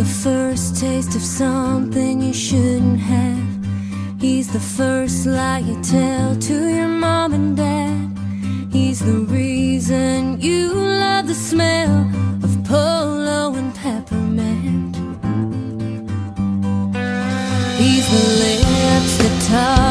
the first taste of something you shouldn't have. He's the first lie you tell to your mom and dad. He's the reason you love the smell of polo and peppermint. He's the lips that touch.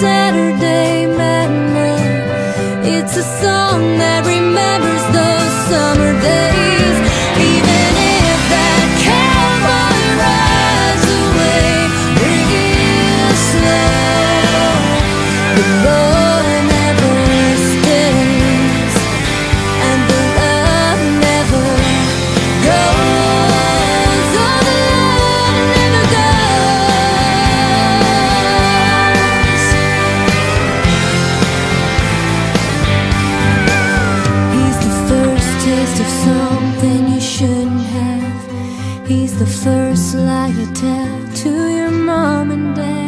Saturday Magna. It's a song that remembers the summer. of something you shouldn't have. He's the first lie you tell to your mom and dad.